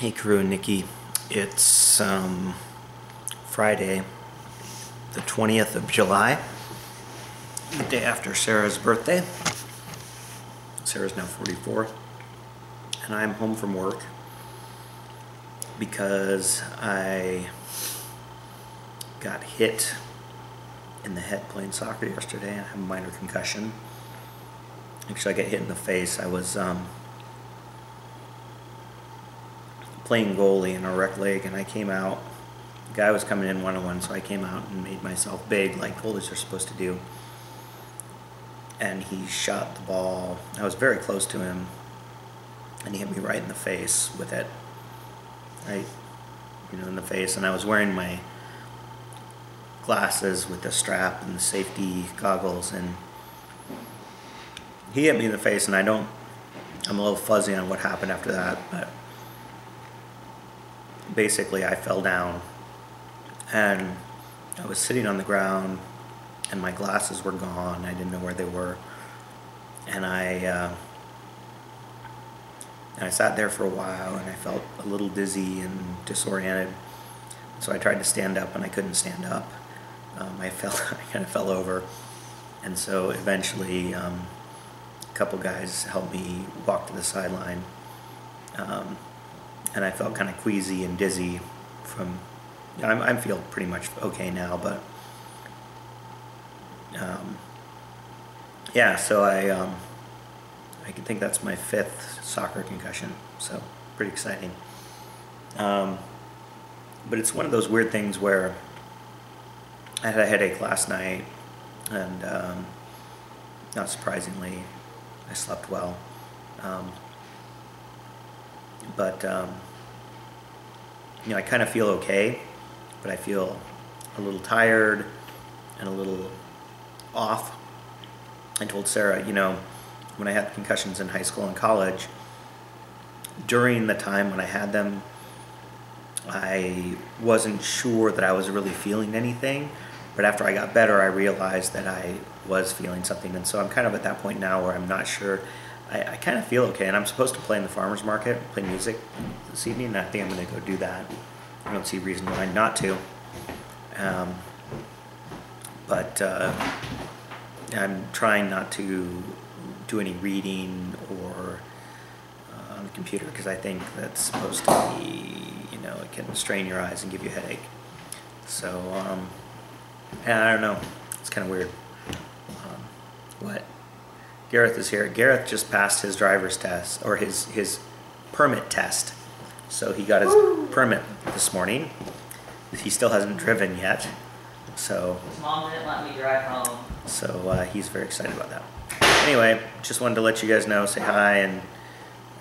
Hey, Carew and Nikki. It's um, Friday, the 20th of July, the day after Sarah's birthday. Sarah's now 44, and I'm home from work because I got hit in the head playing soccer yesterday. I have a minor concussion. Actually, I got hit in the face. I was um, playing goalie in a rec league, and I came out. The guy was coming in one on one, so I came out and made myself big, like goalies are supposed to do. And he shot the ball. I was very close to him, and he hit me right in the face with it. Right, you know, in the face, and I was wearing my glasses with the strap and the safety goggles, and he hit me in the face, and I don't. I'm a little fuzzy on what happened after that, but basically I fell down and I was sitting on the ground and my glasses were gone. I didn't know where they were. And I, uh, and I sat there for a while and I felt a little dizzy and disoriented. So I tried to stand up and I couldn't stand up. Um, I fell, I kind of fell over. And so eventually um, a couple guys helped me walk to the sideline. Um, and I felt kind of queasy and dizzy from. I'm I feel pretty much okay now, but um, yeah. So I um, I can think that's my fifth soccer concussion. So pretty exciting. Um, but it's one of those weird things where I had a headache last night, and um, not surprisingly, I slept well. But um, you know, I kind of feel okay, but I feel a little tired and a little off. I told Sarah, you know, when I had concussions in high school and college, during the time when I had them, I wasn't sure that I was really feeling anything. But after I got better, I realized that I was feeling something. And so I'm kind of at that point now where I'm not sure I, I kind of feel okay, and I'm supposed to play in the farmers market, play music this evening, and I think I'm going to go do that. I don't see reason why not to. Um, but uh, I'm trying not to do any reading or uh, on the computer because I think that's supposed to be, you know, it can strain your eyes and give you a headache. So, um, I don't know. It's kind of weird. Um, what? Gareth is here. Gareth just passed his driver's test or his his permit test. So he got his Woo! permit this morning. He still hasn't driven yet. So his mom didn't let me drive home. So uh, he's very excited about that. Anyway, just wanted to let you guys know, say hi, and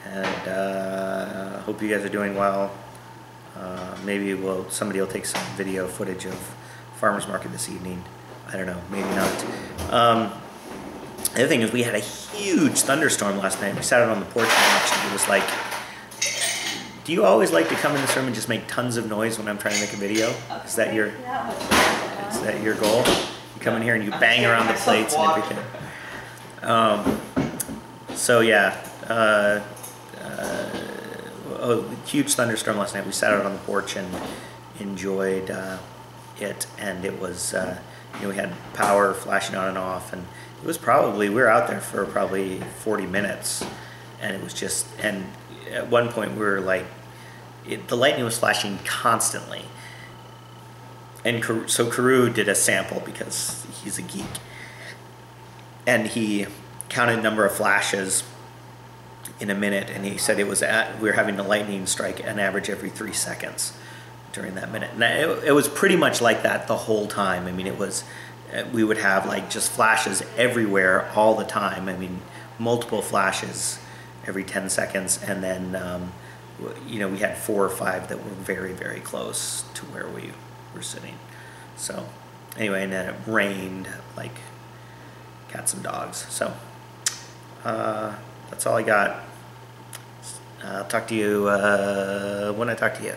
and uh, hope you guys are doing well. Uh, maybe we'll somebody will take some video footage of farmers market this evening. I don't know, maybe not. Um, the other thing is we had a huge thunderstorm last night. We sat out on the porch and watched it. It was like, do you always like to come in this room and just make tons of noise when I'm trying to make a video? Is that your, is that your goal? You come in here and you bang around the plates and everything. Um, so yeah, uh, uh, oh, huge thunderstorm last night. We sat out on the porch and enjoyed uh, it, and it was, uh, you know, we had power flashing on and off, and it was probably we were out there for probably 40 minutes and it was just and at one point we were like it, the lightning was flashing constantly. And so Carew did a sample because he's a geek. And he counted number of flashes in a minute and he said it was at we were having the lightning strike an average every three seconds during that minute and it, it was pretty much like that the whole time i mean it was uh, we would have like just flashes everywhere all the time. I mean, multiple flashes every 10 seconds. And then, um, you know, we had four or five that were very, very close to where we were sitting. So, anyway, and then it rained like cats and dogs. So, uh, that's all I got. I'll talk to you uh, when I talk to you.